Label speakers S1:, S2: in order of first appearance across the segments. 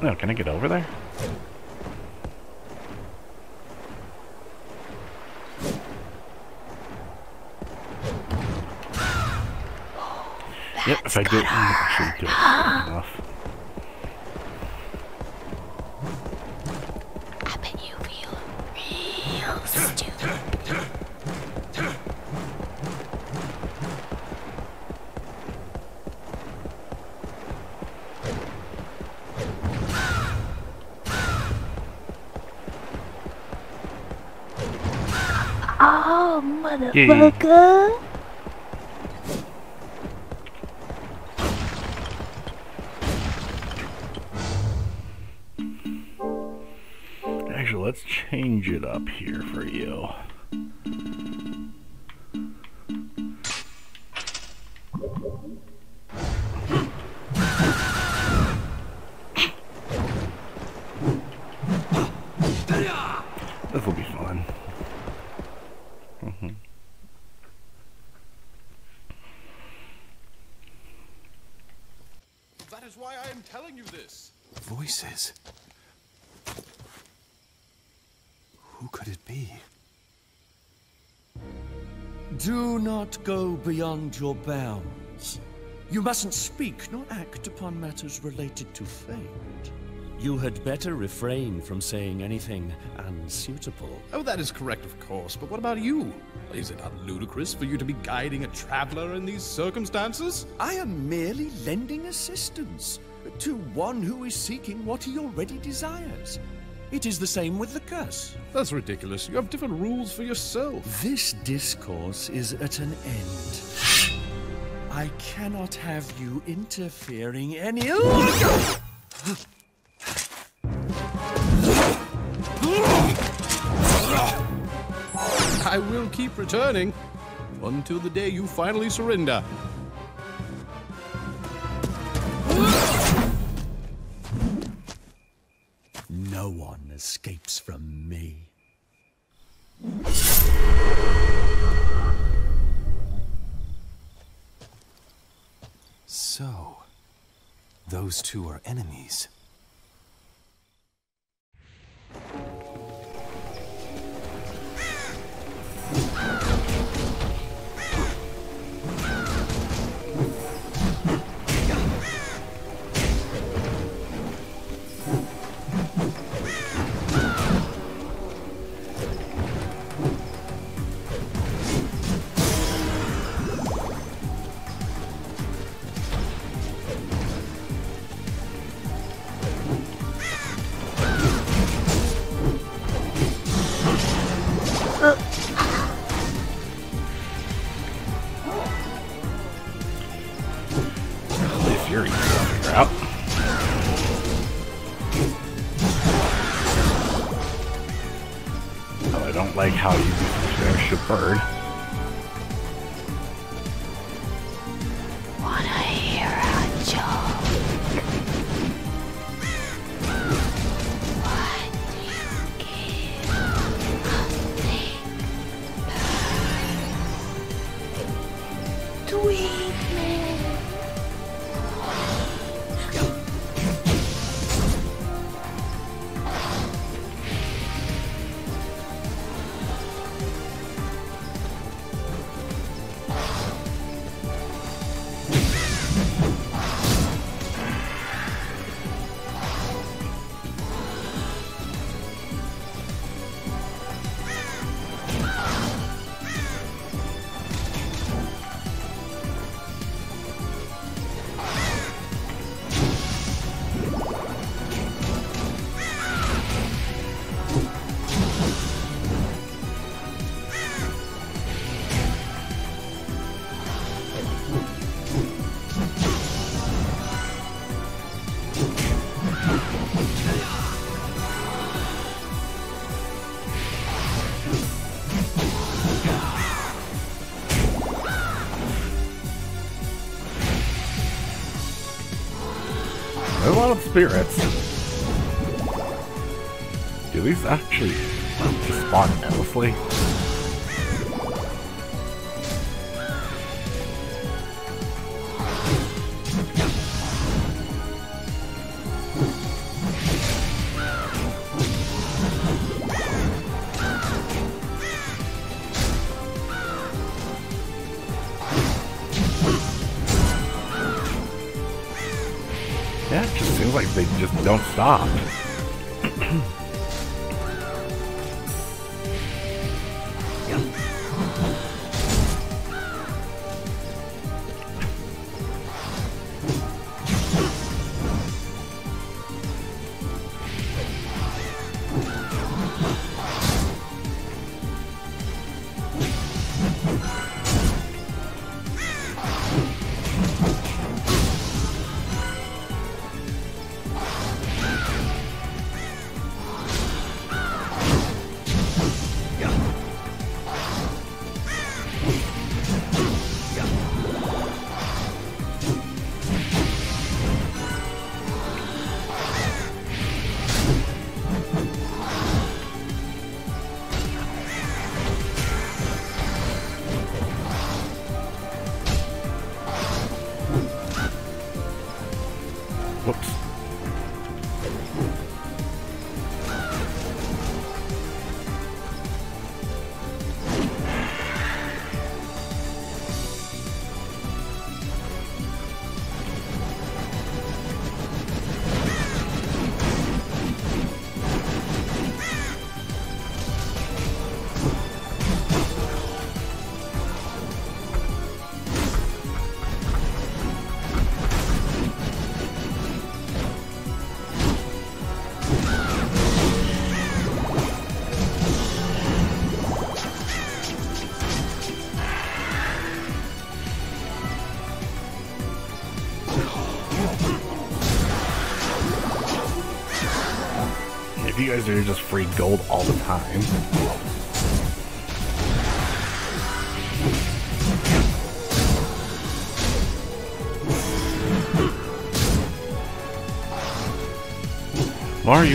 S1: No, can I get over there? Yep, if I didn't actually do it enough.
S2: Oh, motherfucker.
S1: Actually, let's change it up here for you.
S3: Is why I am telling you this.
S4: Voices. Who could it be?
S5: Do not go beyond your bounds. You mustn't speak nor act upon matters related to fate. You had better refrain from saying anything unsuitable.
S3: Oh, that is correct, of course, but what about you? Is it not ludicrous for you to be guiding a traveler in these circumstances?
S5: I am merely lending assistance to one who is seeking what he already desires. It is the same with the curse.
S3: That's ridiculous. You have different rules for yourself.
S5: This discourse is at an end. I cannot have you interfering any.
S3: I will keep returning until the day you finally surrender.
S5: No one escapes from me.
S4: So, those two are enemies.
S1: Spirits. Do these actually spawn endlessly? Stop. Whoops. You guys are just free gold all the time. Why are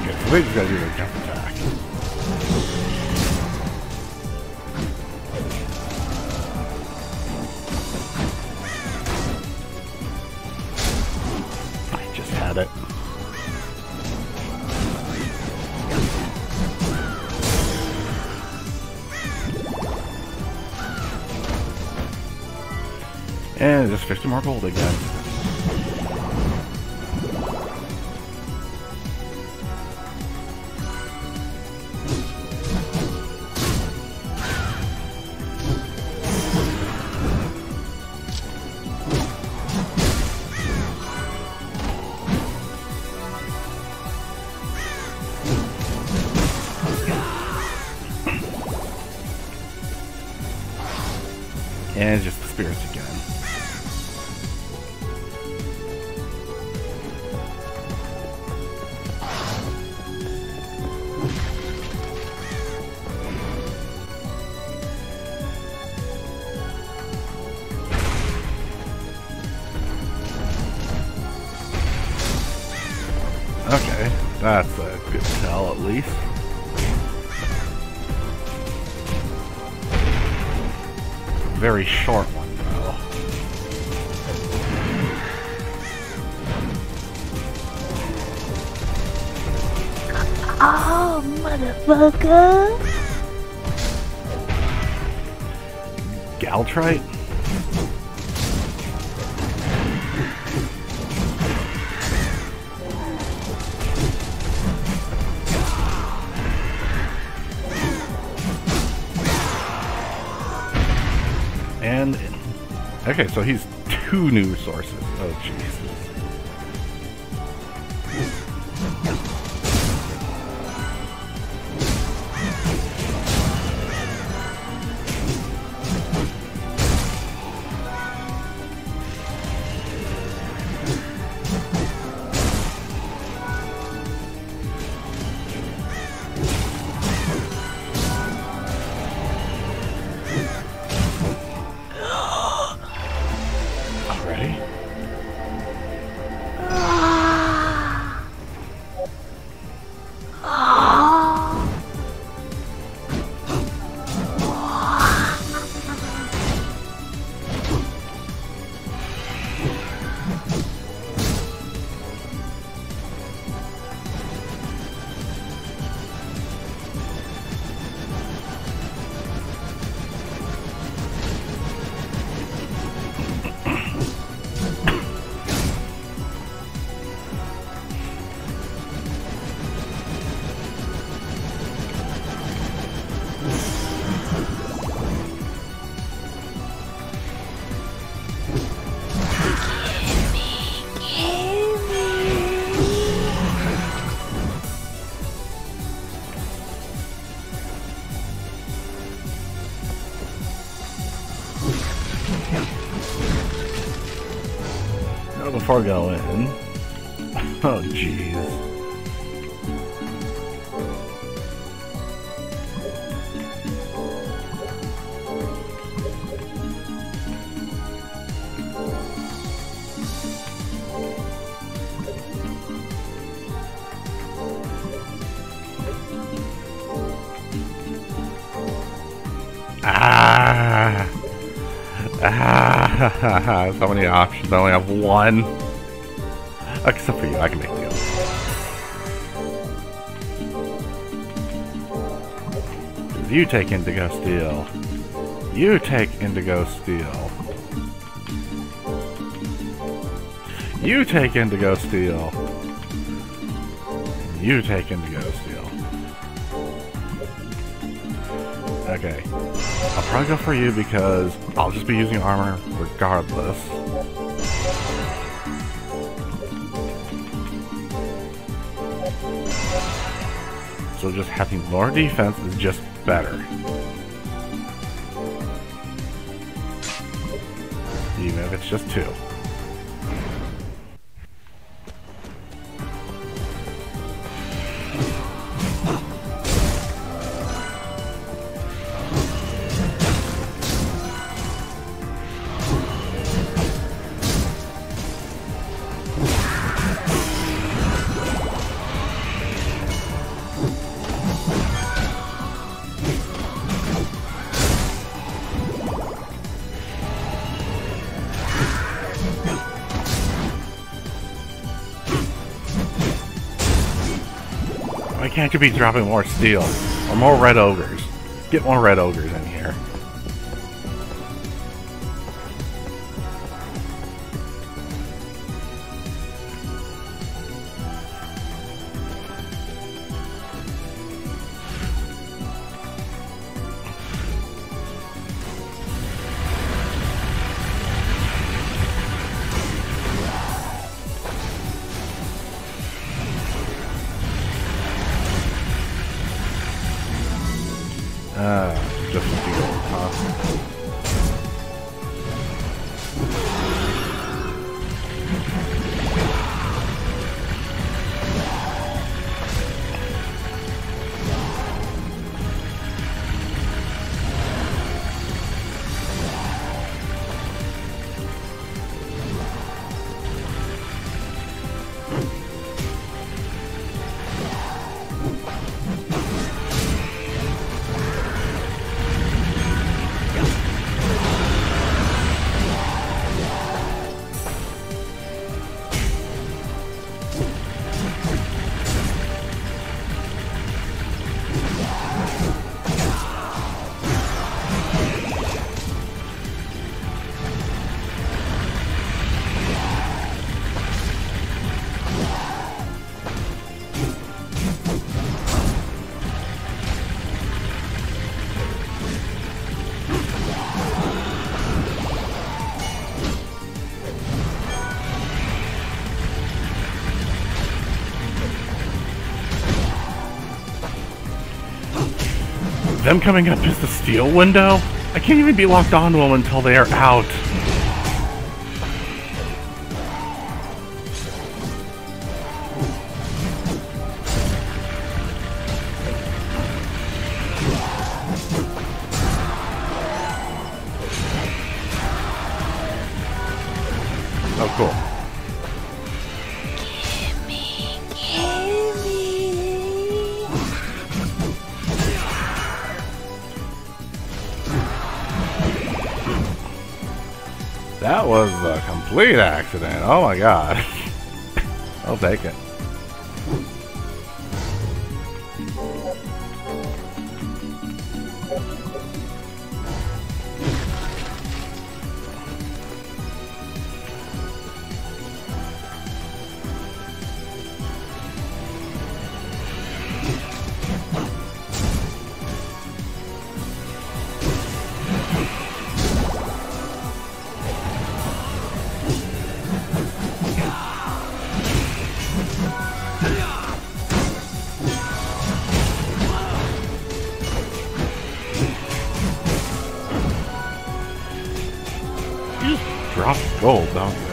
S1: So they just gotta do their jump attack. I just had it. And just 50 more gold again. Okay, that's a good tell at least. Very short one though.
S2: Oh, motherfucker.
S1: Galtrite? And okay, so he's two new sources. Oh Jesus. Before going. Oh jeez. Ah. Ah, so many options. I only have one. Except for you, I can make deals. You take Indigo Steel. You take Indigo Steel. You take Indigo Steel. You take Indigo Steel. Okay. I'll probably go for you because I'll just be using armor regardless. So just having more defense is just better. Even if it's just two. Can't you be dropping more steel? Or more red ogres? Get more red ogres in here. Them coming up is the steel window? I can't even be locked onto them until they are out. That was a complete accident. Oh my god. I'll take it. Gold, don't?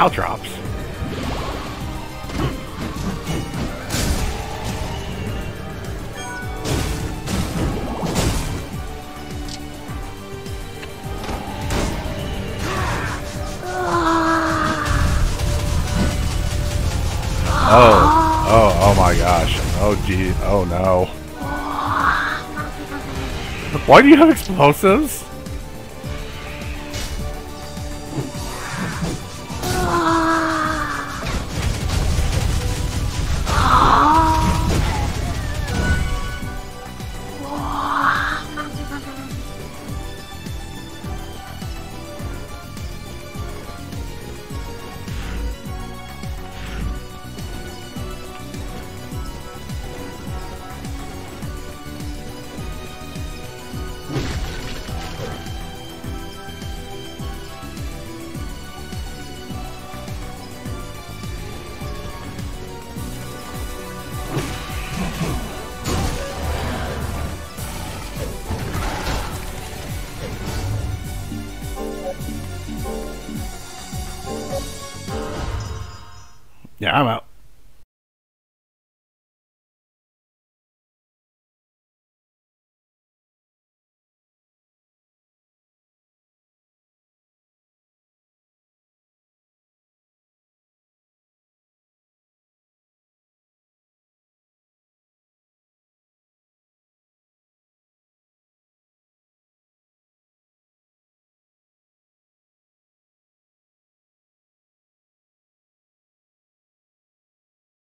S1: Caltrops. Oh, oh, oh my gosh. Oh gee, oh no. Why do you have explosives? Yeah, I'm out.